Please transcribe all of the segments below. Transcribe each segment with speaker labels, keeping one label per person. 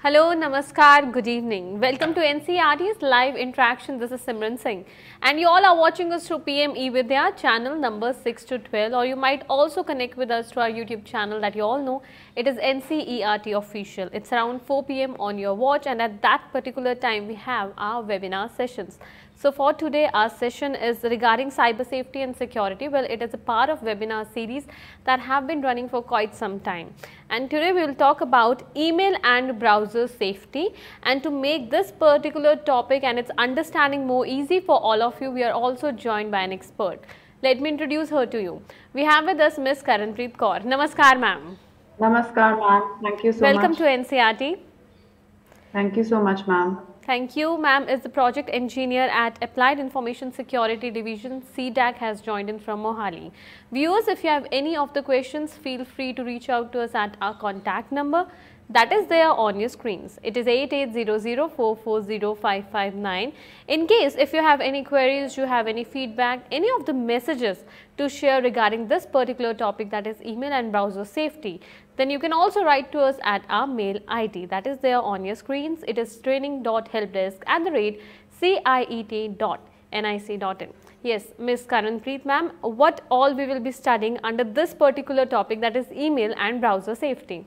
Speaker 1: Hello, Namaskar, good evening. Welcome to NCERT's live interaction. This is Simran Singh. And you all are watching us through PM eVidya channel number 6 to 12 or you might also connect with us through our YouTube channel that you all know. It is NCERT official. It's around 4 pm on your watch and at that particular time we have our webinar sessions. So for today our session is regarding cyber safety and security. Well, it is a part of webinar series that have been running for quite some time. And today we will talk about email and browser safety and to make this particular topic and its understanding more easy for all of you, we are also joined by an expert. Let me introduce her to you. We have with us Ms. Karanpreet Kaur. Namaskar ma'am.
Speaker 2: Namaskar ma'am. Thank you so
Speaker 1: Welcome
Speaker 2: much.
Speaker 1: Welcome to NCERT.
Speaker 2: Thank you so much ma'am.
Speaker 1: Thank you. Ma'am is the project engineer at Applied Information Security Division. CDAC has joined in from Mohali. Viewers, if you have any of the questions, feel free to reach out to us at our contact number that is there on your screens. It is 8800440559. In case if you have any queries, you have any feedback, any of the messages to share regarding this particular topic that is email and browser safety, then you can also write to us at our mail ID that is there on your screens. It is training.helpdesk at the rate ciet.nic.in. Yes, Ms. Karanpreet ma'am, what all we will be studying under this particular topic that is email and browser safety.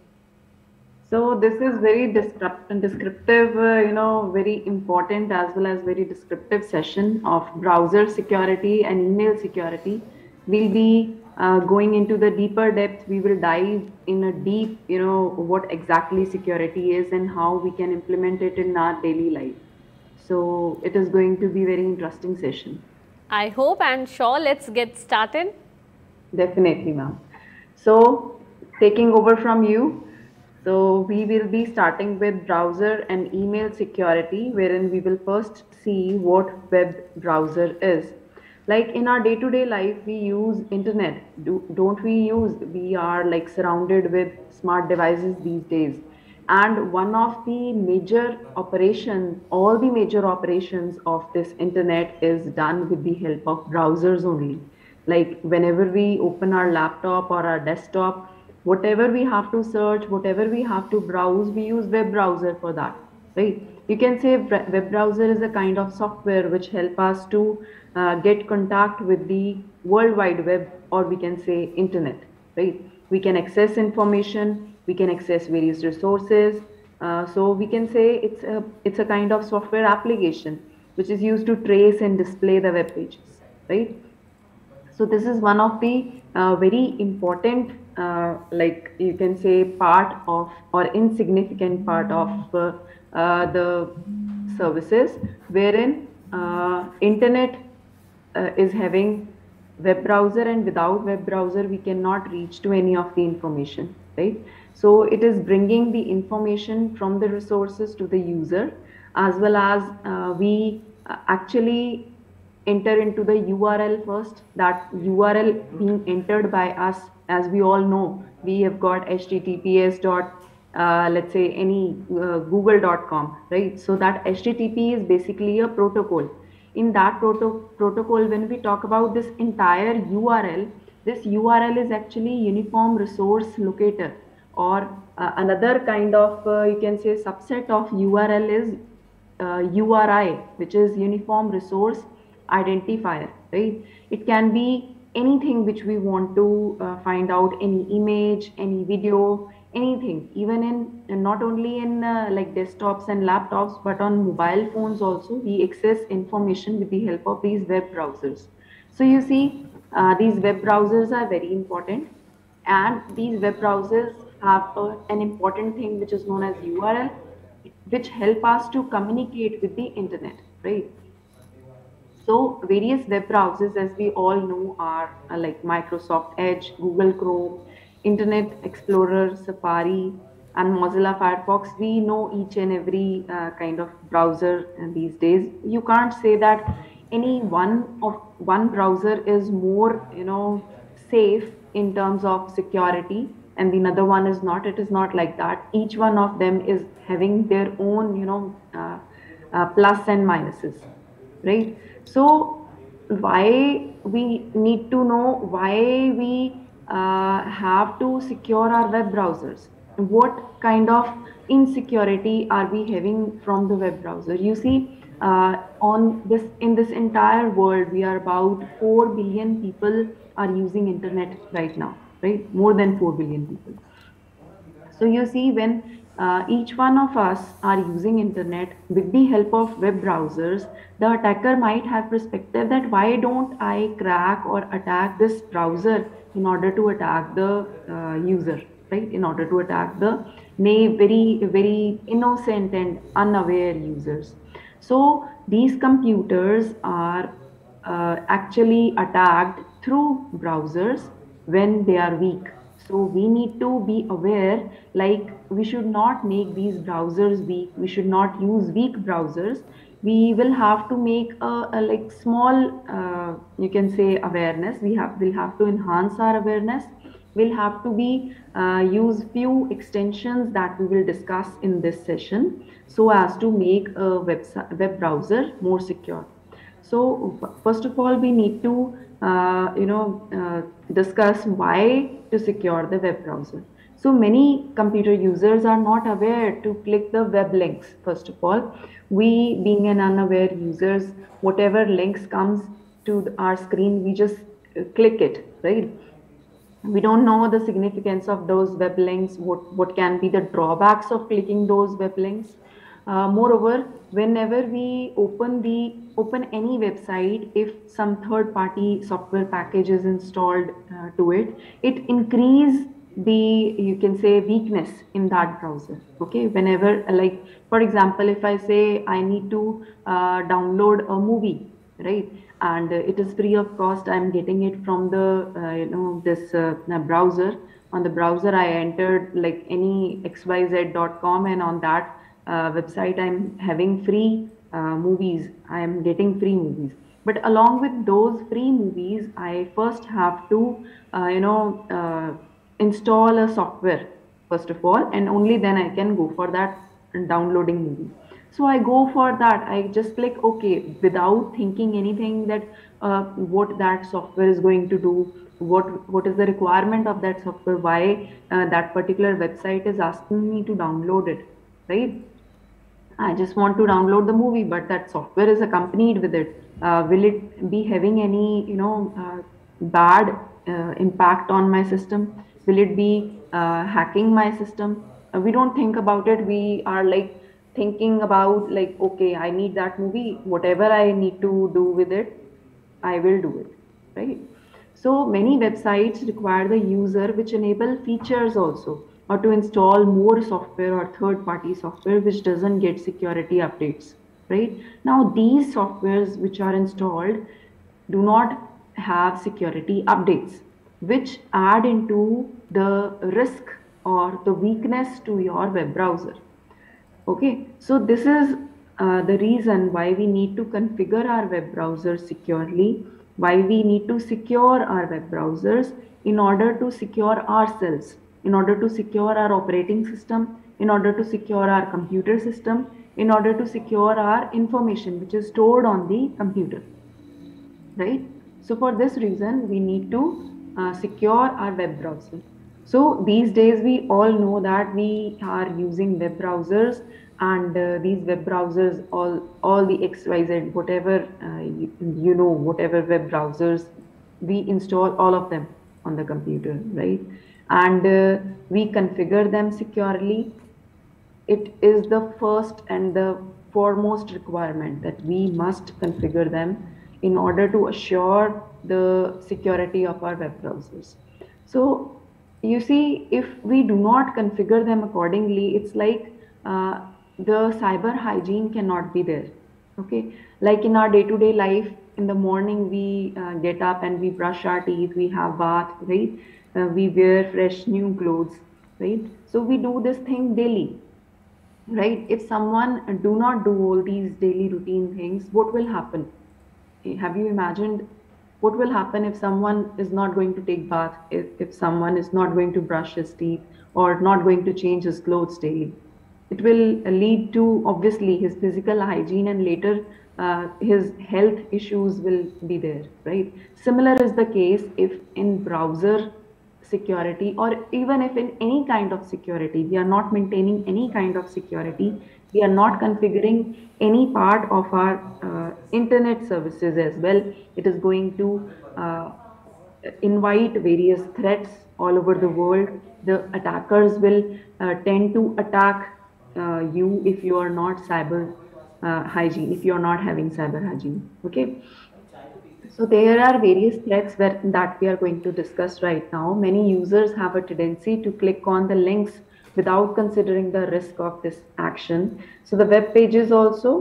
Speaker 2: So this is very descriptive, uh, you know, very important as well as very descriptive session of browser security and email security. We'll be uh, going into the deeper depth. We will dive in a deep, you know, what exactly security is and how we can implement it in our daily life. So it is going to be very interesting session.
Speaker 1: I hope and sure let's get started.
Speaker 2: Definitely, ma'am. So, taking over from you, so we will be starting with browser and email security, wherein we will first see what web browser is. Like in our day-to-day life, we use internet. Do, don't we use? We are like surrounded with smart devices these days. And one of the major operation, all the major operations of this internet is done with the help of browsers only. Like whenever we open our laptop or our desktop, whatever we have to search, whatever we have to browse, we use web browser for that, right? You can say web browser is a kind of software which help us to uh, get contact with the world wide web or we can say internet, right? We can access information, we can access various resources. Uh, so we can say it's a, it's a kind of software application which is used to trace and display the web pages, right? So this is one of the uh, very important, uh, like you can say, part of or insignificant part of uh, uh the services, wherein uh, internet uh, is having web browser, and without web browser we cannot reach to any of the information, right? So it is bringing the information from the resources to the user, as well as we actually enter into the URL first. That URL being entered by us, as we all know, we have got HTTPS dot, uh, let's say any uh, Google.com, right? So that HTTP is basically a protocol. In that proto protocol, when we talk about this entire URL, this URL is actually Uniform Resource Locator, or uh, another kind of uh, you can say subset of URL is URI, uh, which is Uniform Resource identifier, right? It can be anything which we want to uh, find out, any image, any video, anything, even in not only in uh, like desktops and laptops, but on mobile phones also, we access information with the help of these web browsers. So you see, uh, these web browsers are very important and these web browsers have a, an important thing which is known as URL, which help us to communicate with the internet, right? So various web browsers, as we all know, are, are like Microsoft Edge, Google Chrome, Internet Explorer, Safari, and Mozilla Firefox. We know each and every uh, kind of browser these days. You can't say that any one of one browser is more, you know, safe in terms of security and the another one is not. It is not like that. Each one of them is having their own, you know, uh, uh, plus and minuses, right? So why we need to know why we have to secure our web browsers, what kind of insecurity are we having from the web browser? You see, uh, on this in this entire world, we are about four billion people are using internet right now, right? More than four billion people. So you see, when uh, each one of us are using internet with the help of web browsers, the attacker might have perspective that why don't I crack or attack this browser in order to attack the uh, user, right? In order to attack the very, very innocent and unaware users. So these computers are uh, actually attacked through browsers when they are weak so we need to be aware, like we should not make these browsers weak. We should not use weak browsers. We will have to make a, a like small, uh, you can say awareness. We have will have to enhance our awareness. We'll have to be uh, use few extensions that we will discuss in this session, so as to make a web web browser more secure. So first of all, we need to uh, you know uh, discuss why to secure the web browser. So many computer users are not aware to click the web links. First of all, we being an unaware users, whatever links comes to our screen, we just uh, click it, right? We don't know the significance of those web links. What what can be the drawbacks of clicking those web links? Uh, moreover, whenever we open the open any website, if some third party software package is installed uh, to it, it increase the you can say weakness in that browser okay? Whenever like for example if i say i need to uh, download a movie right? And it is free of cost i'm getting it from the uh, you know this uh, browser. On the browser i entered like any xyz.com and on that uh, website i'm having free uh, movies. I am getting free movies. But along with those free movies i first have to uh, you know uh, install a software first of all and only then i can go for that downloading movie so i go for that i just click okay without thinking anything that uh, what that software is going to do what what is the requirement of that software why uh, that particular website is asking me to download it right I just want to download the movie, but that software is accompanied with it. Uh, will it be having any, you know, uh, bad uh, impact on my system? Will it be uh, hacking my system? Uh, we don't think about it. We are like thinking about like, okay, I need that movie. Whatever I need to do with it, I will do it, right? So many websites require the user, which enable features also or to install more software or third party software which doesn't get security updates right now these softwares which are installed do not have security updates which add into the risk or the weakness to your web browser okay so this is uh, the reason why we need to configure our web browser securely why we need to secure our web browsers in order to secure ourselves in order to secure our operating system, in order to secure our computer system, in order to secure our information which is stored on the computer. Right? So for this reason, we need to uh, secure our web browser. So these days we all know that we are using web browsers and uh, these web browsers all all the xyz whatever uh, you, you know whatever web browsers we install all of them on the computer right and uh, we configure them securely, it is the first and the foremost requirement that we must configure them in order to assure the security of our web browsers. So you see, if we do not configure them accordingly, it's like uh, the cyber hygiene cannot be there. Okay, like in our day-to-day -day life, in the morning we uh, get up and we brush our teeth, we have bath, right? uh, we wear fresh new clothes right so we do this thing daily right if someone do not do all these daily routine things what will happen eh, have you imagined what will happen if someone is not going to take bath if, if someone is not going to brush his teeth or not going to change his clothes daily? It will lead to obviously his physical hygiene and later uh, his health issues will be there right? Similar is the case if in browser security or even if in any kind of security we are not maintaining any kind of security we are not configuring any part of our uh, internet services as well. It is going to uh, invite various threats all over the world. The attackers will uh, tend to attack uh, you if you are not cyber uh, hygiene if you are not having cyber hygiene okay? So there are various threats that we are going to discuss right now. Many users have a tendency to click on the links without considering the risk of this action. So the web pages also,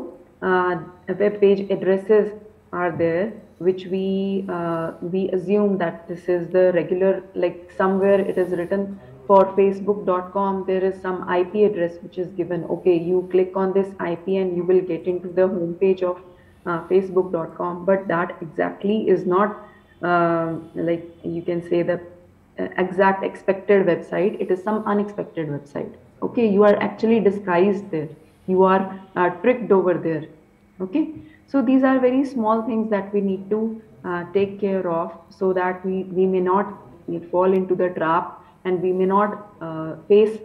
Speaker 2: uh, web page addresses are there, which we uh, we assume that this is the regular, like somewhere it is written for facebook.com, there is some IP address which is given. Okay, you click on this IP and you will get into the homepage of uh, facebook.com but that exactly is not uh, like you can say uh, exact expected website it is some unexpected website. Okay you are actually disguised there. You are uh, tricked over there. Okay so these are very small things that we need to uh, take care of so that we we may not fall into the trap and we may not uh, face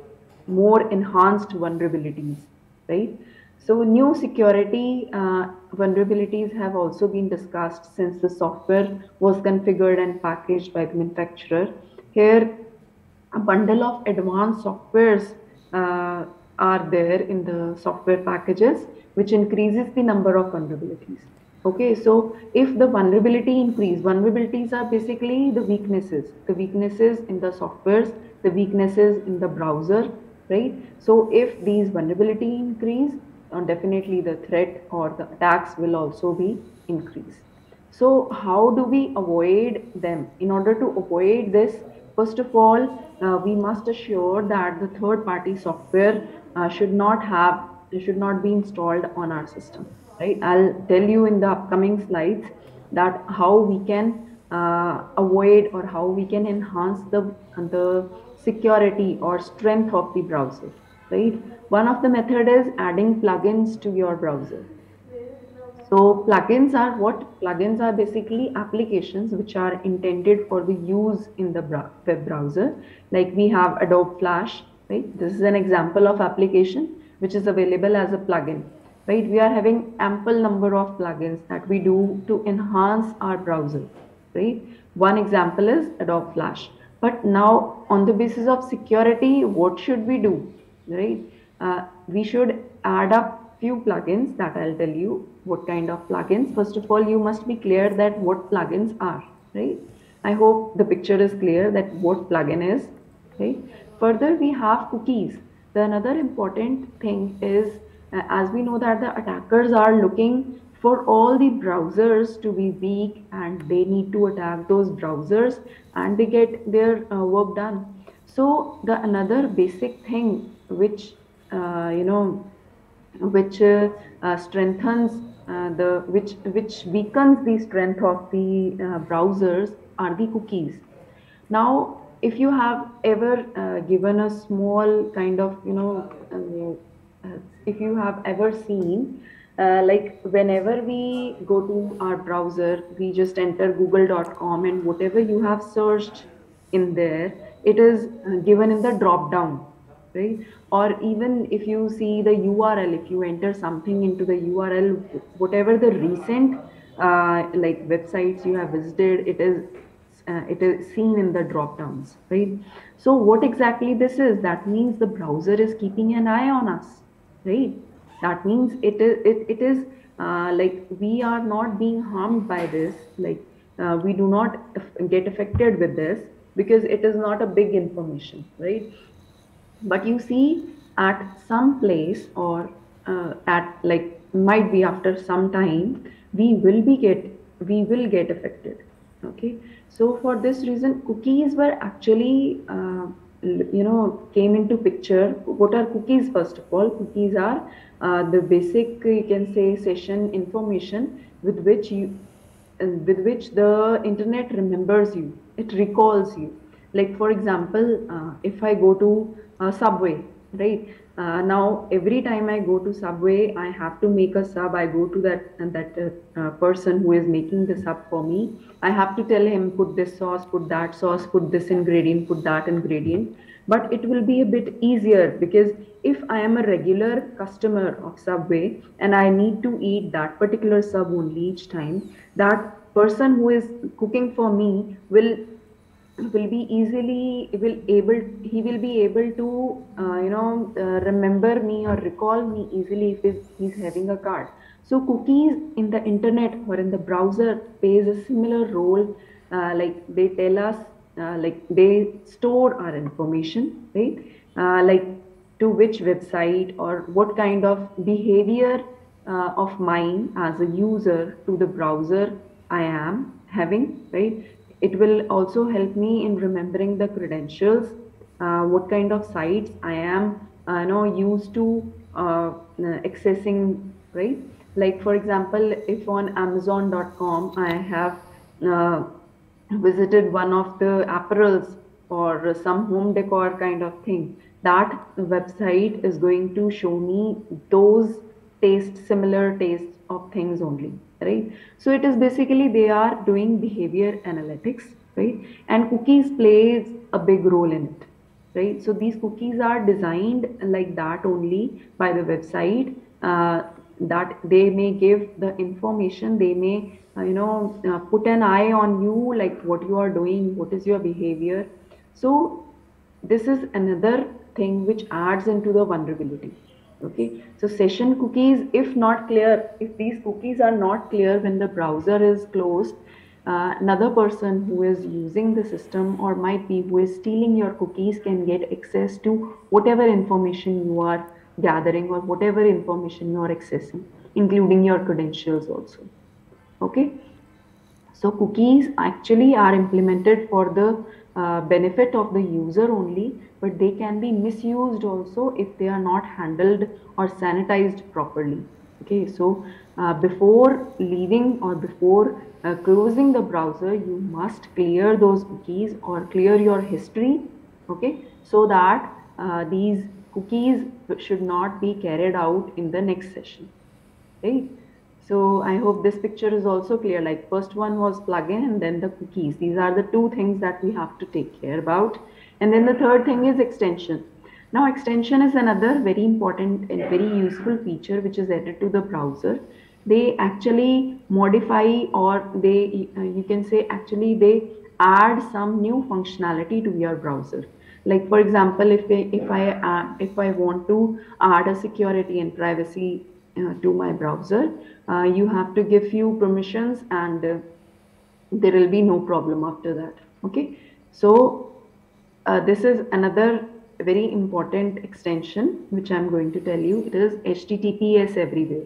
Speaker 2: more enhanced vulnerabilities right? So new security uh, vulnerabilities have also been discussed since the software was configured and packaged by the manufacturer. Here, a bundle of advanced softwares uh, are there in the software packages, which increases the number of vulnerabilities. Okay, so if the vulnerability increase, vulnerabilities are basically the weaknesses, the weaknesses in the softwares, the weaknesses in the browser, right? So if these vulnerability increase, uh, definitely the threat or the attacks will also be increased. So how do we avoid them? In order to avoid this, first of all, uh, we must assure that the third party software uh, should not have, should not be installed on our system, right? I'll tell you in the upcoming slides that how we can uh, avoid or how we can enhance the, the security or strength of the browser right? One of the method is adding plugins to your browser. So plugins are what? Plugins are basically applications which are intended for the use in the web browser. Like we have Adobe Flash, right? This is an example of application which is available as a plugin, right? We are having ample number of plugins that we do to enhance our browser, right? One example is Adobe Flash. But now on the basis of security, what should we do? right? Uh, we should add up few plugins that I'll tell you what kind of plugins. First of all, you must be clear that what plugins are, right? I hope the picture is clear that what plugin is, right? Further, we have cookies. The another important thing is, uh, as we know that the attackers are looking for all the browsers to be weak and they need to attack those browsers and they get their uh, work done. So the another basic thing which uh, you know which uh, uh, strengthens the which which weakens the strength of the browsers are the cookies. Now if you have ever uh, given a small kind of you know uh, if you have ever seen uh, like whenever we go to our browser we just enter google.com and whatever you have searched in there it is given in the drop down right? Or even if you see the url if you enter something into the url whatever the recent uh, like websites you have visited it is uh, it is seen in the drop downs right? So what exactly this is? That means the browser is keeping an eye on us right? That means it is it, it is uh, like we are not being harmed by this like uh, we do not get affected with this because it is not a big information right but you see at some place or uh, at like might be after some time we will be get we will get affected okay? So for this reason cookies were actually uh, you know came into picture. What are cookies? First of all cookies are uh, the basic you can say session information with which you with which the internet remembers you. It recalls you like for example uh, if i go to uh, subway right? Uh, now every time I go to Subway, I have to make a sub. I go to that and that uh, uh, person who is making the sub for me. I have to tell him put this sauce, put that sauce, put this ingredient, put that ingredient. But it will be a bit easier because if I am a regular customer of Subway and I need to eat that particular sub only each time, that person who is cooking for me will will be easily will able he will be able to uh, you know uh, remember me or recall me easily if he's having a card. So cookies in the internet or in the browser plays a similar role uh, like they tell us uh, like they store our information right? Uh, like to which website or what kind of behavior uh, of mine as a user to the browser i am having right it will also help me in remembering the credentials, uh, what kind of sites I am uh, you know, used to uh, accessing, right? Like for example, if on Amazon.com I have uh, visited one of the apparels or some home decor kind of thing, that website is going to show me those taste similar tastes of things only right? So it is basically they are doing behavior analytics right? And cookies plays a big role in it right? So these cookies are designed like that only by the website uh, that they may give the information they may uh, you know uh, put an eye on you like what you are doing what is your behavior. So this is another thing which adds into the vulnerability okay? So session cookies if not clear if these cookies are not clear when the browser is closed uh, another person who is using the system or might be who is stealing your cookies can get access to whatever information you are gathering or whatever information you are accessing including your credentials also. Okay? So cookies actually are implemented for the uh, benefit of the user only but they can be misused also if they are not handled or sanitized properly. Okay so uh, before leaving or before uh, closing the browser you must clear those cookies or clear your history okay so that uh, these cookies should not be carried out in the next session right so i hope this picture is also clear like first one was plugin and then the cookies these are the two things that we have to take care about and then the third thing is extension. Now extension is another very important and very useful feature which is added to the browser. They actually modify or they, uh, you can say actually they add some new functionality to your browser. Like for example, if I, if I, uh, if I want to add a security and privacy uh, to my browser, uh, you have to give few permissions and uh, there will be no problem after that. Okay. So uh, this is another very important extension which I'm going to tell you. It is HTTPS everywhere.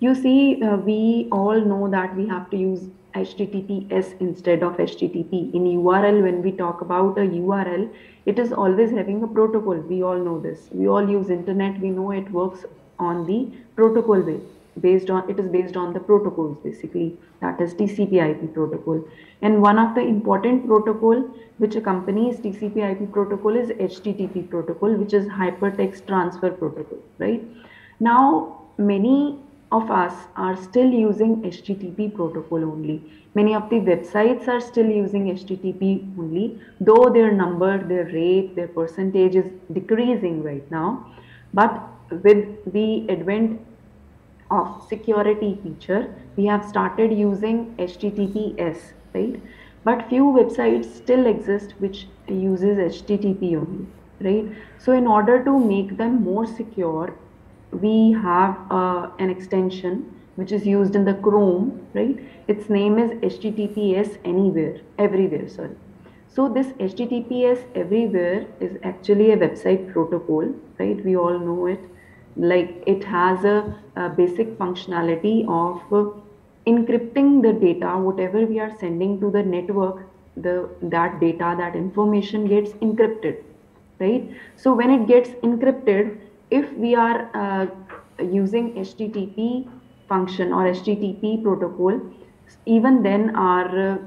Speaker 2: You see, uh, we all know that we have to use HTTPS instead of HTTP. In URL, when we talk about a URL, it is always having a protocol. We all know this. We all use internet. We know it works on the protocol way based on it is based on the protocols basically. That is TCP IP protocol. And one of the important protocol which accompanies TCP IP protocol is HTTP protocol which is hypertext transfer protocol right? Now many of us are still using HTTP protocol only. Many of the websites are still using HTTP only though their number their rate their percentage is decreasing right now. But with the advent of security feature, we have started using HTTPS, right? But few websites still exist which uses HTTP only, right? So in order to make them more secure, we have uh, an extension which is used in the Chrome, right? Its name is HTTPS Anywhere, Everywhere, sorry. So this HTTPS Everywhere is actually a website protocol, right? We all know it like it has a, a basic functionality of uh, encrypting the data whatever we are sending to the network the that data that information gets encrypted right? So when it gets encrypted if we are uh, using http function or http protocol even then our uh,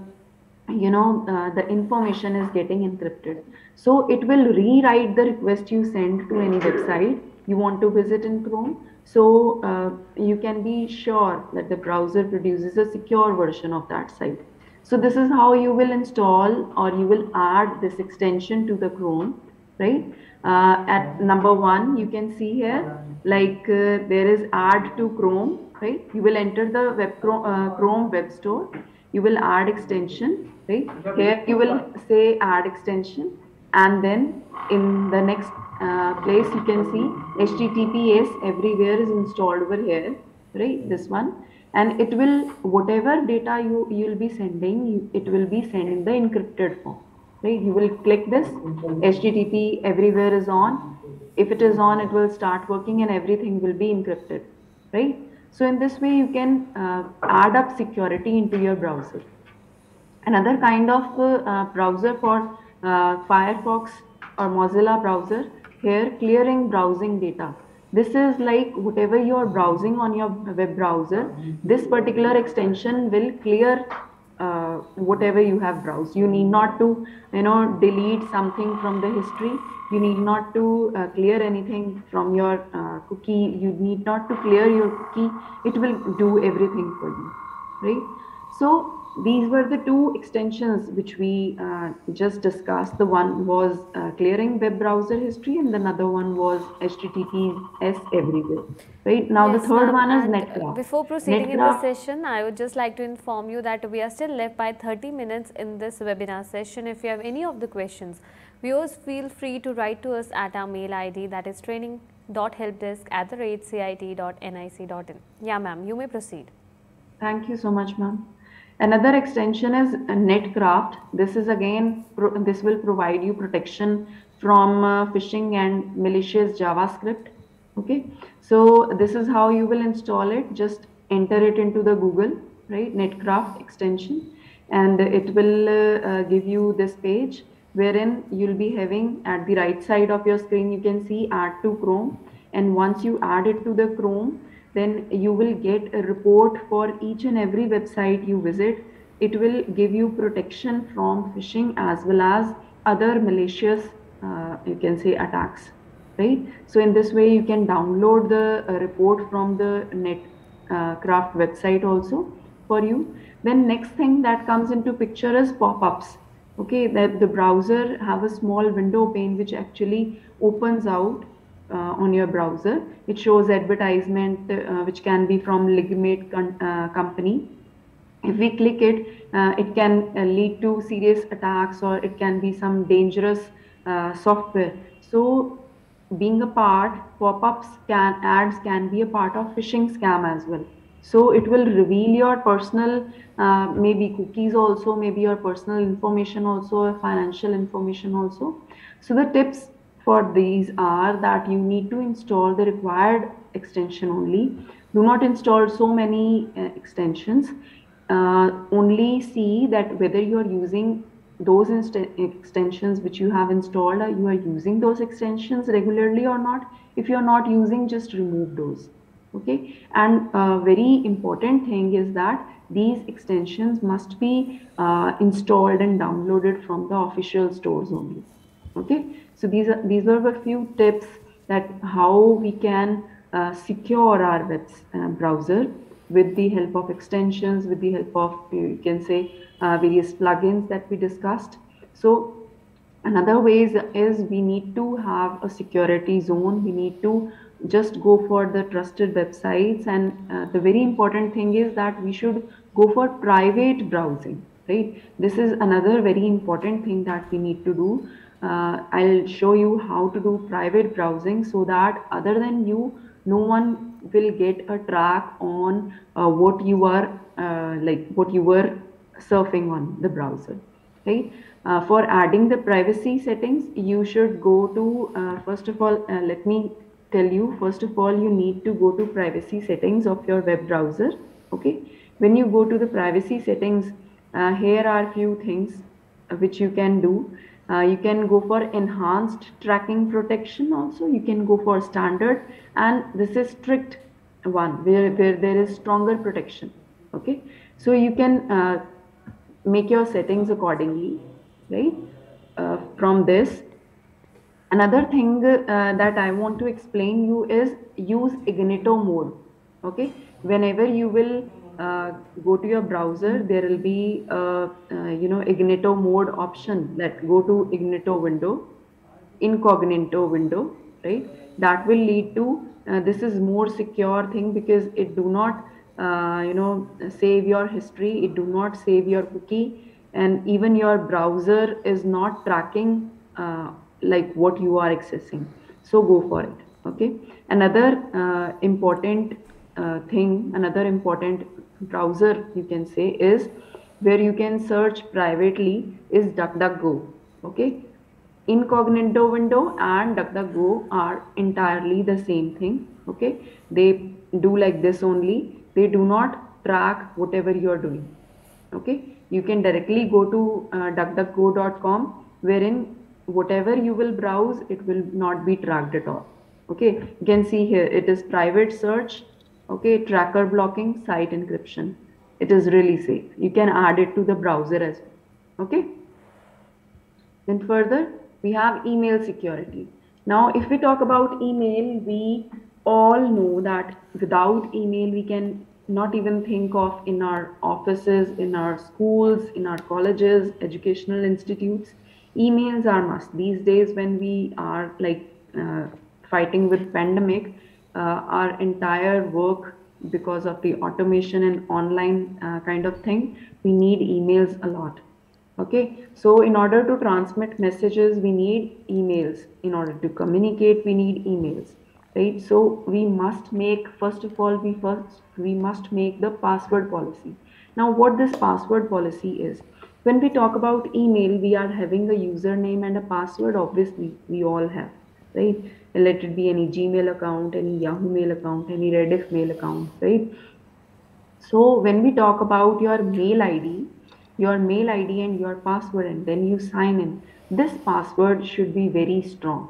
Speaker 2: you know uh, the information is getting encrypted. So it will rewrite the request you send to any website you want to visit in chrome. So uh, you can be sure that the browser produces a secure version of that site. So this is how you will install or you will add this extension to the chrome right? Uh, at number one you can see here like uh, there is add to chrome right? You will enter the web chrome, uh, chrome web store. You will add extension right? Here you will say add extension. And then in the next uh, place you can see https everywhere is installed over here right this one. And it will whatever data you you will be sending you, it will be sent in the encrypted form right? You will click this http everywhere is on. If it is on it will start working and everything will be encrypted right? So in this way you can uh, add up security into your browser. Another kind of uh, browser for uh, Firefox or Mozilla browser, here clearing browsing data. This is like whatever you are browsing on your web browser, this particular extension will clear uh, whatever you have browsed. You need not to, you know, delete something from the history. You need not to uh, clear anything from your uh, cookie. You need not to clear your cookie. It will do everything for you, right? So these were the two extensions which we uh, just discussed. The one was uh, clearing web browser history and the another one was HTTPS everywhere. Right now
Speaker 1: yes,
Speaker 2: the third one is Netcraft.
Speaker 1: Before proceeding Netcraft, in the session, I would just like to inform you that we are still left by 30 minutes in this webinar session. If you have any of the questions, viewers feel free to write to us at our mail ID that is training.helpdesk at the rate ciet.nic.in. Yeah ma'am, you may proceed.
Speaker 2: Thank you so much ma'am. Another extension is Netcraft. This is again, this will provide you protection from uh, phishing and malicious JavaScript. Okay, so this is how you will install it. Just enter it into the Google, right? Netcraft extension, and it will uh, uh, give you this page wherein you'll be having at the right side of your screen, you can see add to Chrome. And once you add it to the Chrome, then you will get a report for each and every website you visit. It will give you protection from phishing as well as other malicious, uh, you can say attacks, right? So in this way, you can download the uh, report from the Netcraft uh, website also for you. Then next thing that comes into picture is pop-ups. Okay, that the browser have a small window pane which actually opens out on your browser. It shows advertisement uh, which can be from legitimate uh, company. If we click it, it can lead to serious attacks or it can be some dangerous software. So being a part, pop-ups can ads can be a part of phishing scam as well. So it will reveal your personal, uh, maybe cookies also, maybe your personal information also, financial information also. So the tips for these are that you need to install the required extension only. Do not install so many uh, extensions. Uh, only see that whether you are using those extensions which you have installed, uh, you are using those extensions regularly or not. If you are not using, just remove those. Okay. And a very important thing is that these extensions must be uh, installed and downloaded from the official stores only. Okay. So these are these were a few tips that how we can uh, secure our web uh, browser with the help of extensions, with the help of you can say uh, various plugins that we discussed. So another ways is we need to have a security zone. We need to just go for the trusted websites and uh, the very important thing is that we should go for private browsing right this is another very important thing that we need to do uh, I'll show you how to do private browsing so that other than you, no one will get a track on uh, what you are uh, like what you were surfing on the browser, right? Uh, for adding the privacy settings, you should go to uh, first of all. Uh, let me tell you. First of all, you need to go to privacy settings of your web browser. Okay. When you go to the privacy settings, here are few things which you can do. Uh, you can go for enhanced tracking protection also. You can go for standard and this is strict one where, where there is stronger protection. Okay. So you can uh, make your settings accordingly, right? Uh, from this. Another thing uh, that I want to explain you is use Ignito mode. Okay, whenever you will uh, go to your browser, there will be a, uh, you know Ignito mode option. That go to Ignito window, incognito window, right? That will lead to uh, this is more secure thing because it do not uh, you know save your history it do not save your cookie and even your browser is not tracking uh, like what you are accessing so go for it okay another uh, important uh, thing another important browser you can say is where you can search privately is DuckDuckGo okay? Incognito window and DuckDuckGo are entirely the same thing okay? They do like this only. They do not track whatever you are doing okay? You can directly go to uh, duckduckgo.com wherein whatever you will browse it will not be tracked at all okay? You can see here it is private search okay tracker blocking site encryption. It is really safe. You can add it to the browser as well. Okay? Then further we have email security. Now if we talk about email we all know that without email we can not even think of in our offices, in our schools, in our colleges, educational institutes. Emails are must. These days when we are like uh, fighting with pandemic, our entire work because of the automation and online uh, kind of thing, we need emails a lot. Okay, so in order to transmit messages, we need emails. In order to communicate, we need emails. Right? So we must make first of all we first we must make the password policy. Now what this password policy is? When we talk about email we are having a username and a password obviously we all have. Right let it be any gmail account any yahoo mail account any rediff mail account right so when we talk about your mail id your mail id and your password and then you sign in this password should be very strong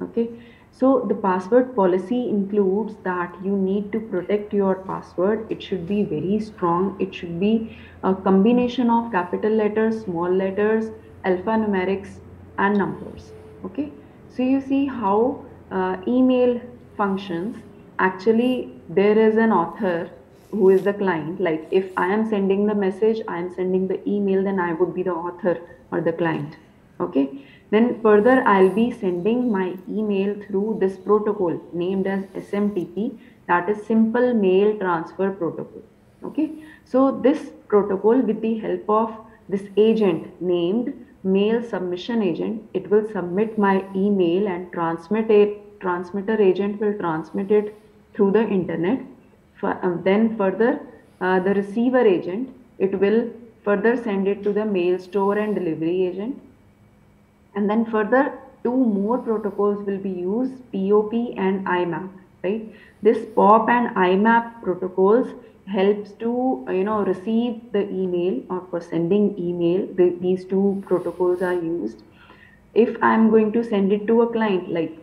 Speaker 2: okay so the password policy includes that you need to protect your password. It should be very strong. It should be a combination of capital letters, small letters, alphanumerics and numbers. Okay. So you see how uh, email functions. Actually, there is an author who is the client. Like if I am sending the message, I am sending the email, then I would be the author or the client. Okay. Then further I'll be sending my email through this protocol named as SMTP that is simple mail transfer protocol. Okay. So this protocol with the help of this agent named mail submission agent it will submit my email and transmit it transmitter agent will transmit it through the internet. For, uh, then further uh, the receiver agent it will further send it to the mail store and delivery agent. And then further two more protocols will be used POP and IMAP right? This POP and IMAP protocols helps to you know receive the email or for sending email the, these two protocols are used. If I'm going to send it to a client like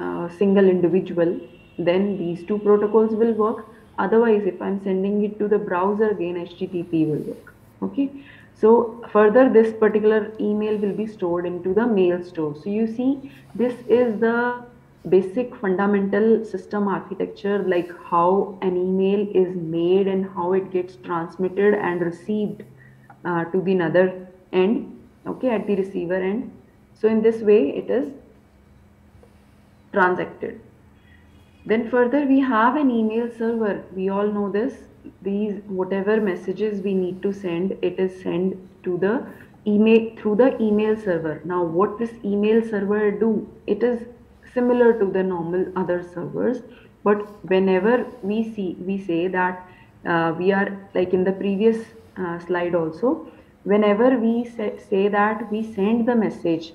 Speaker 2: a single individual then these two protocols will work. Otherwise if I'm sending it to the browser again HTTP will work. Okay? So further this particular email will be stored into the mail store. So you see this is the basic fundamental system architecture like how an email is made and how it gets transmitted and received uh, to the another end okay at the receiver end. So in this way it is transacted. Then further we have an email server. We all know this these whatever messages we need to send it is sent to the email through the email server now what this email server do it is similar to the normal other servers but whenever we see we say that uh, we are like in the previous uh, slide also whenever we say, say that we send the message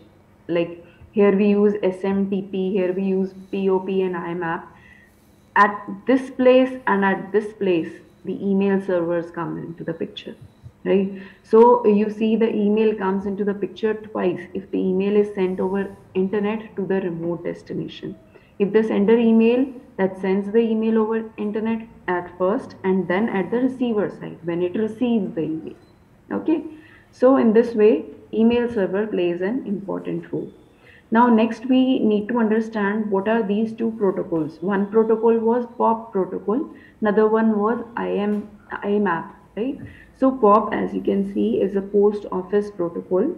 Speaker 2: like here we use smtp here we use pop and imap at this place and at this place the email servers come into the picture right so you see the email comes into the picture twice if the email is sent over internet to the remote destination if the sender email that sends the email over internet at first and then at the receiver side when it receives the email Okay, so in this way, email server plays an important role. Now, next we need to understand what are these two protocols. One protocol was POP protocol, another one was IM, IMAP, right? So POP, as you can see, is a post office protocol,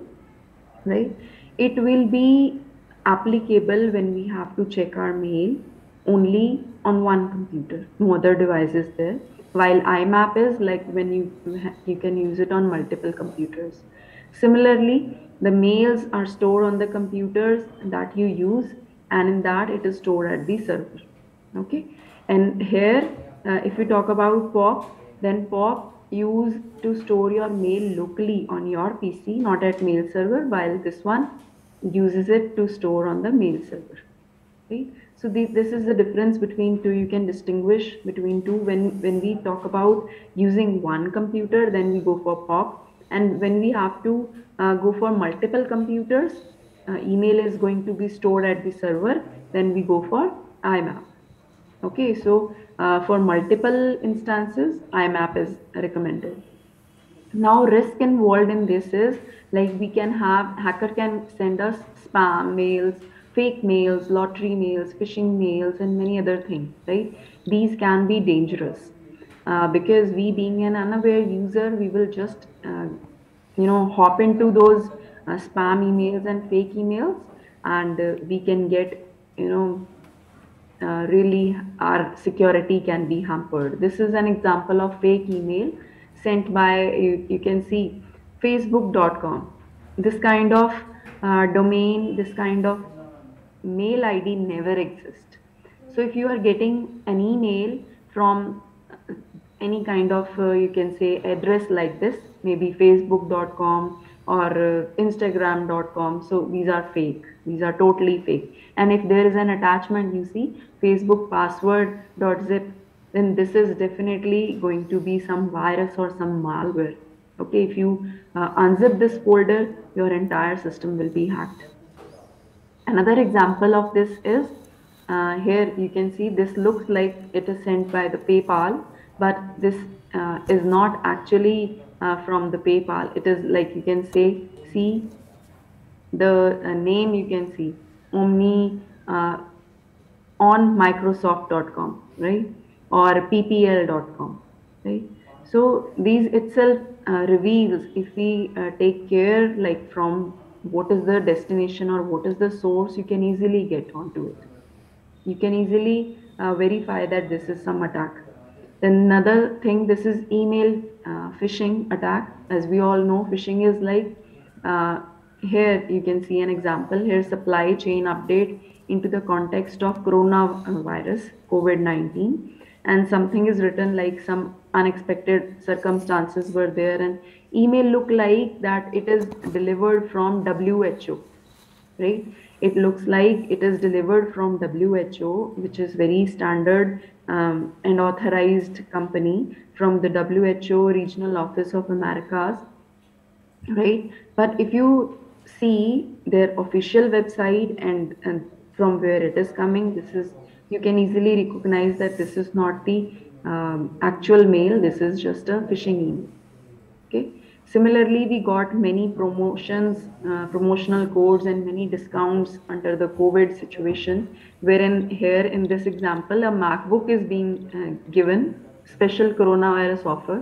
Speaker 2: right? It will be applicable when we have to check our mail only on one computer, no other devices there. While IMAP is like when you you can use it on multiple computers. Similarly, the mails are stored on the computers that you use, and in that it is stored at the server. Okay, and here uh, if we talk about POP, then POP use to store your mail locally on your PC, not at mail server, while this one uses it to store on the mail server. Right? So the, this is the difference between two. You can distinguish between two. When when we talk about using one computer, then we go for POP, and when we have to uh, go for multiple computers, uh, email is going to be stored at the server. Then we go for IMAP. Okay, so uh, for multiple instances, IMAP is recommended. Now, risk involved in this is like we can have hacker can send us spam mails, fake mails, lottery mails, phishing mails, and many other things. Right? These can be dangerous uh, because we, being an unaware user, we will just uh, you know hop into those uh, spam emails and fake emails, and uh, we can get you know uh, really our security can be hampered. This is an example of fake email sent by, you, you can see, facebook.com. This kind of uh, domain, this kind of mail ID never exists. So if you are getting an email from any kind of, uh, you can say, address like this, maybe facebook.com or uh, instagram.com so these are fake. These are totally fake. And if there is an attachment you see facebook password.zip then this is definitely going to be some virus or some malware. Okay if you uh, unzip this folder your entire system will be hacked. Another example of this is uh, here you can see this looks like it is sent by the paypal but this uh, is not actually uh, from the PayPal. It is like you can say, see the uh, name you can see, Omni uh, on Microsoft.com, right? Or PPL.com, right? So these itself uh, reveals if we uh, take care like from what is the destination or what is the source, you can easily get onto it. You can easily uh, verify that this is some attack another thing this is email uh, phishing attack. As we all know phishing is like uh, here you can see an example. Here supply chain update into the context of coronavirus covid-19 and something is written like some unexpected circumstances were there. And email look like that it is delivered from WHO right? It looks like it is delivered from WHO which is very standard um, and authorized company from the WHO Regional Office of Americas, right? But if you see their official website and, and from where it is coming, this is you can easily recognize that this is not the um, actual mail. This is just a phishing email. Okay. Similarly, we got many promotions, uh, promotional codes and many discounts under the COVID situation, wherein here in this example, a MacBook is being uh, given special coronavirus offer.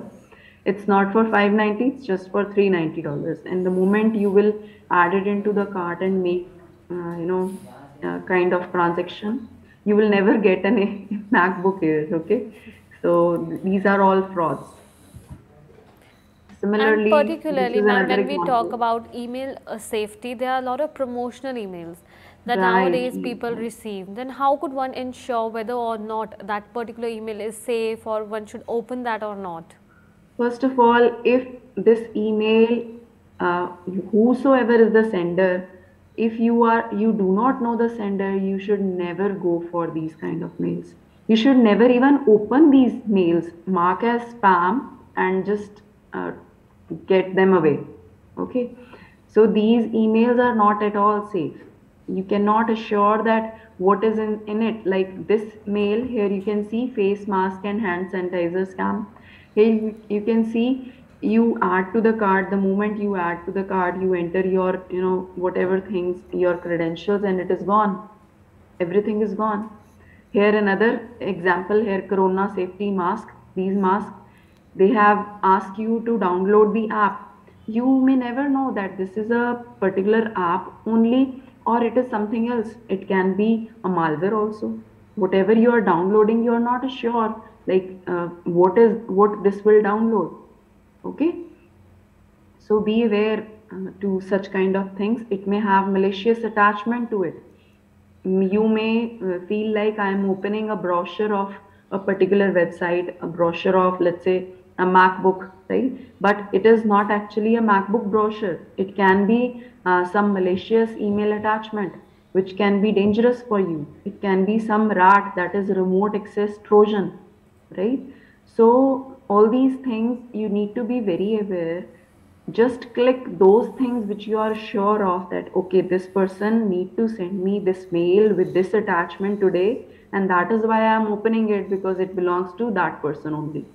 Speaker 2: It's not for 590, it's just for $390. And the moment you will add it into the cart and make, uh, you know, kind of transaction, you will never get an MacBook here, okay? So these are all frauds.
Speaker 1: Similarly, and particularly, ma'am, when we talk about email uh, safety, there are a lot of promotional emails that right. nowadays people receive. Then how could one ensure whether or not that particular email is safe or one should open that or not?
Speaker 2: First of all, if this email, uh, whosoever is the sender, if you are you do not know the sender, you should never go for these kind of mails. You should never even open these mails, mark as spam, and just uh, get them away okay? So these emails are not at all safe. You cannot assure that what is in, in it. Like this mail here you can see face mask and hand sanitizer scam here you, you can see you add to the card the moment you add to the card you enter your you know whatever things your credentials and it is gone. Everything is gone. Here another example here corona safety mask. These masks they have asked you to download the app. You may never know that this is a particular app only or it is something else. It can be a malware also. Whatever you are downloading you are not sure like uh, what is what this will download. Okay? So be aware uh, to such kind of things. It may have malicious attachment to it. You may uh, feel like i am opening a brochure of a particular website a brochure of let's say a macbook right? But it is not actually a macbook brochure. It can be uh, some malicious email attachment which can be dangerous for you. It can be some rat that is remote access trojan right? So all these things you need to be very aware. Just click those things which you are sure of that okay this person need to send me this mail with this attachment today and that is why i am opening it because it belongs to that person only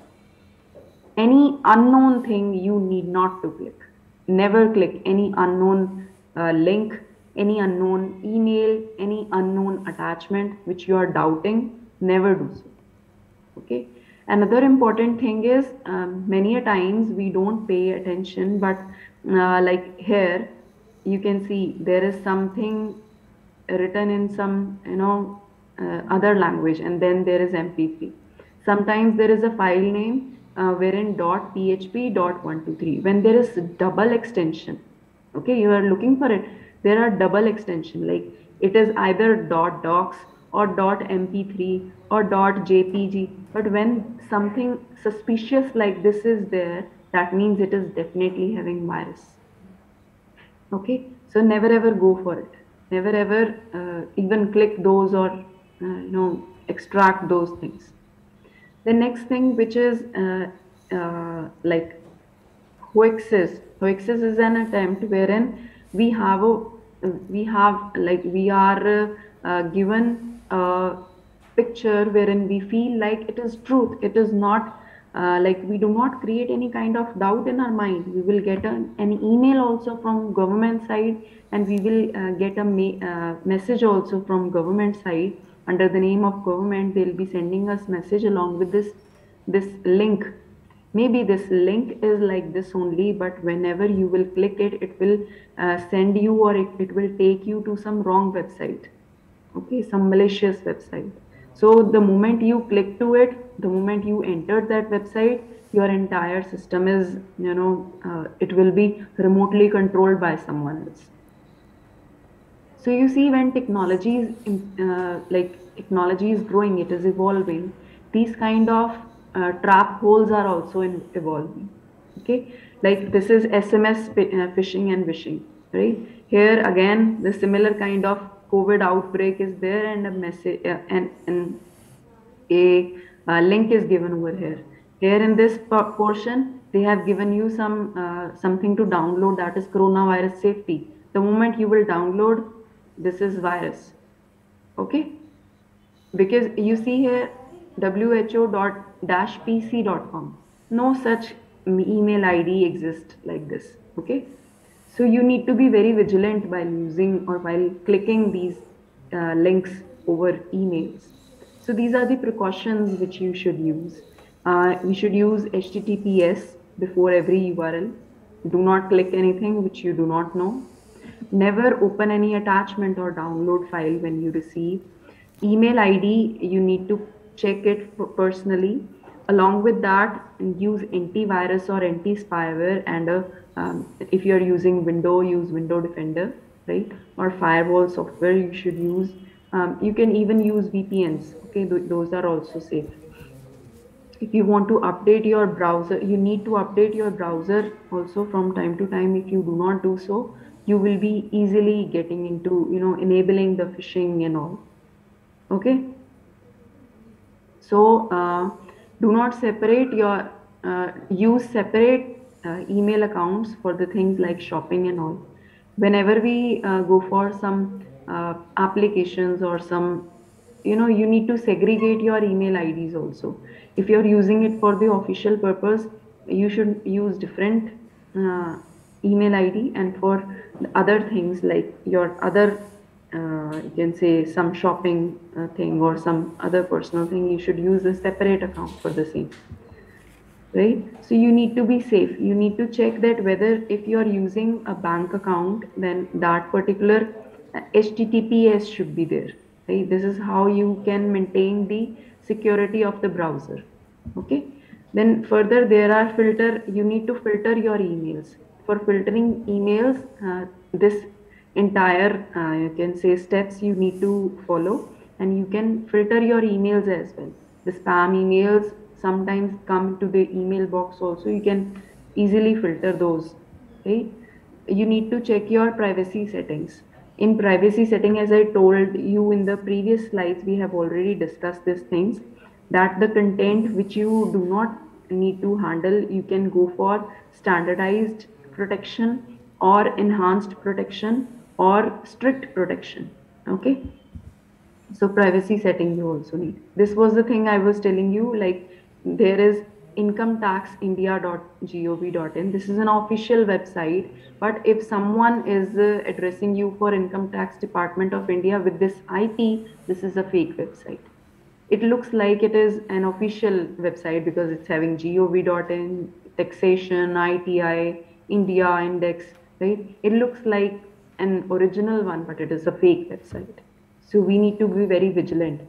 Speaker 2: any unknown thing you need not to click. Never click any unknown uh, link any unknown email any unknown attachment which you are doubting. Never do so. Okay? Another important thing is um, many a times we don't pay attention but uh, like here you can see there is something written in some you know uh, other language and then there is mp3 sometimes there is a file name uh, wherein dot php dot 123 when there is double extension okay you are looking for it there are double extension like it is either dot docs or dot mp3 or dot jpg but when something suspicious like this is there that means it is definitely having virus. Okay? So never ever go for it. Never ever uh, even click those or uh, you know extract those things the next thing which is uh, uh, like hoaxes hoaxes is an attempt wherein we have a we have like we are uh, given a picture wherein we feel like it is truth. It is not uh, like we do not create any kind of doubt in our mind. We will get an, an email also from government side and we will uh, get a uh, message also from government side under the name of government they'll be sending us message along with this this link. Maybe this link is like this only but whenever you will click it it will uh, send you or it, it will take you to some wrong website. Okay some malicious website. So the moment you click to it, the moment you enter that website, your entire system is, you know, uh, it will be remotely controlled by someone else. So you see when technology is, uh, like technology is growing, it is evolving, these kind of uh, trap holes are also in evolving. Okay, like this is SMS uh, phishing and vishing, right? Here again, the similar kind of COVID outbreak is there and a message uh, and, and a uh, link is given over here. Here in this portion, they have given you some uh, something to download that is coronavirus safety. The moment you will download, this is virus. Okay? Because you see here who.pc.com. No such email ID exists like this. Okay? So you need to be very vigilant while using or while clicking these uh, links over emails. So these are the precautions which you should use. Uh, you should use HTTPS before every URL. Do not click anything which you do not know. Never open any attachment or download file when you receive. Email ID, you need to check it personally. Along with that, use antivirus or anti-spyware and a um, if you're using window use window defender right? Or firewall software you should use. Um, you can even use vpns okay? Th those are also safe. If you want to update your browser you need to update your browser also from time to time if you do not do so you will be easily getting into you know enabling the phishing and all okay so uh, do not separate your uh, use separate uh, email accounts for the things like shopping and all. Whenever we uh, go for some uh, applications or some, you know, you need to segregate your email IDs also. If you're using it for the official purpose, you should use different uh, email id and for other things like your other uh, you can say some shopping uh, thing or some other personal thing you should use a separate account for the same right? So you need to be safe. You need to check that whether if you are using a bank account then that particular https should be there right? This is how you can maintain the security of the browser okay? Then further there are filter you need to filter your emails for filtering emails uh, this entire uh, you can say steps you need to follow. And you can filter your emails as well. The spam emails sometimes come to the email box also. You can easily filter those right? You need to check your privacy settings. In privacy setting as i told you in the previous slides we have already discussed these things that the content which you do not need to handle you can go for standardized protection or enhanced protection or strict protection okay? So privacy setting you also need. This was the thing i was telling you like there is incometaxindia.gov.in this is an official website but if someone is uh, addressing you for income tax department of india with this ip this is a fake website. It looks like it is an official website because it's having gov.in taxation iti india index right it looks like an original one, but it is a fake website. So we need to be very vigilant.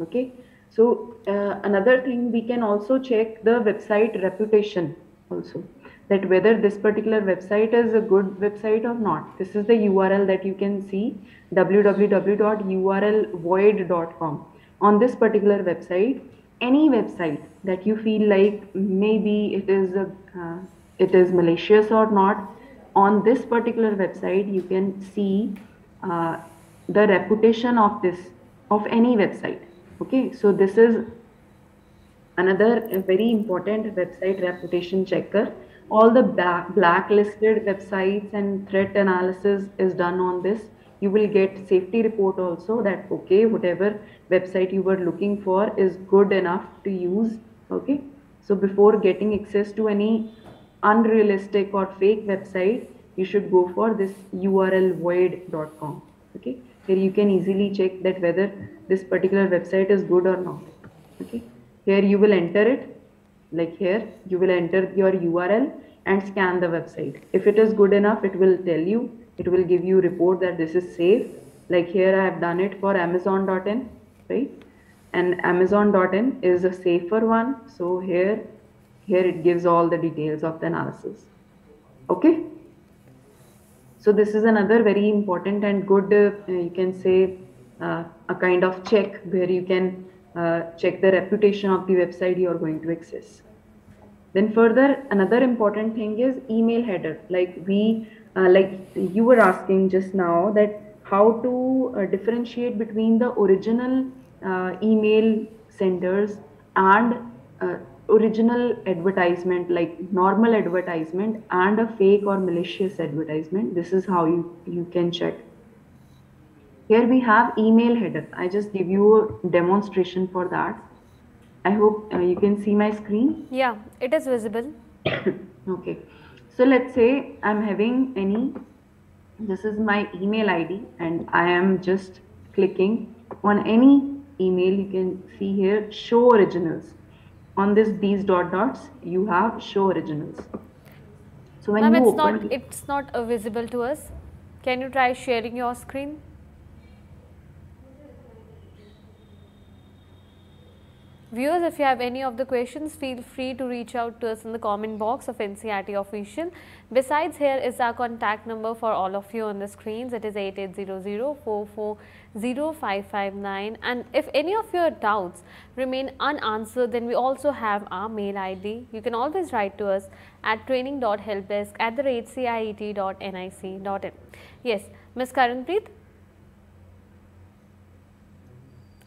Speaker 2: Okay. So uh, another thing we can also check the website reputation also that whether this particular website is a good website or not. This is the URL that you can see www.urlvoid.com. On this particular website, any website that you feel like maybe it is a, uh, it is malicious or not, on this particular website you can see uh, the reputation of this of any website. Okay so this is another very important website reputation checker. All the black, blacklisted websites and threat analysis is done on this. You will get safety report also that okay whatever website you were looking for is good enough to use. Okay so before getting access to any unrealistic or fake website, you should go for this urlvoid.com. Okay, here you can easily check that whether this particular website is good or not. Okay, here you will enter it, like here you will enter your URL and scan the website. If it is good enough, it will tell you, it will give you report that this is safe. Like here I have done it for amazon.in, right? And amazon.in is a safer one. So here here it gives all the details of the analysis. Okay. So this is another very important and good, uh, you can say, uh, a kind of check where you can uh, check the reputation of the website you are going to access. Then further, another important thing is email header. Like we, uh, like you were asking just now that how to uh, differentiate between the original uh, email senders and original advertisement like normal advertisement and a fake or malicious advertisement this is how you you can check. Here we have email header. I just give you a demonstration for that. I hope uh, you can see my screen.
Speaker 1: Yeah it is visible.
Speaker 2: Okay. So let's say i'm having any this is my email id and i am just clicking on any email. You can see here show originals on this these dot dots you have show originals.
Speaker 1: So when you it's not it's not visible to us. Can you try sharing your screen Viewers, if you have any of the questions, feel free to reach out to us in the comment box of NCERT official. Besides, here is our contact number for all of you on the screens. It is 8800 and if any of your doubts remain unanswered, then we also have our mail ID. You can always write to us at training.helpdesk at the rate ciet.nic.in. Yes, Ms. Karanpreet.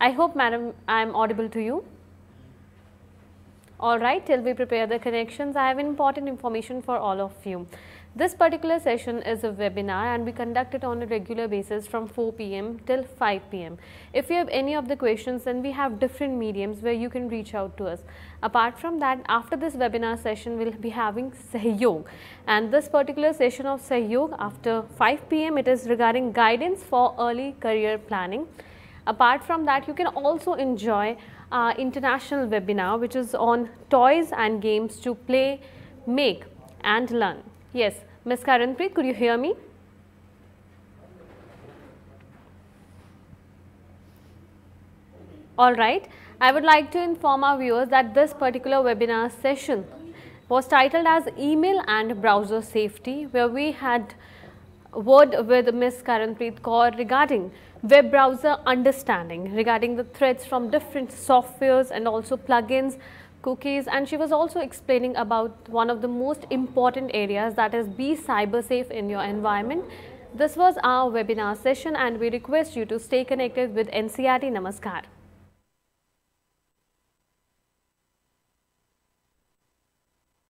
Speaker 1: I hope, madam, I am audible to you. Alright, till we prepare the connections, I have important information for all of you. This particular session is a webinar and we conduct it on a regular basis from 4 pm till 5 pm. If you have any of the questions then we have different mediums where you can reach out to us. Apart from that after this webinar session we will be having Sahyog and this particular session of Sahyog after 5 pm it is regarding guidance for early career planning. Apart from that you can also enjoy international webinar which is on toys and games to play, make and learn. Yes, Ms. Karanpreet, could you hear me? Alright, I would like to inform our viewers that this particular webinar session was titled as Email and Browser Safety where we had word with Ms. Karanpreet Kaur regarding web browser understanding regarding the threats from different softwares and also plugins cookies and she was also explaining about one of the most important areas that is be cyber safe in your environment. This was our webinar session and we request you to stay connected with NCERT. Namaskar.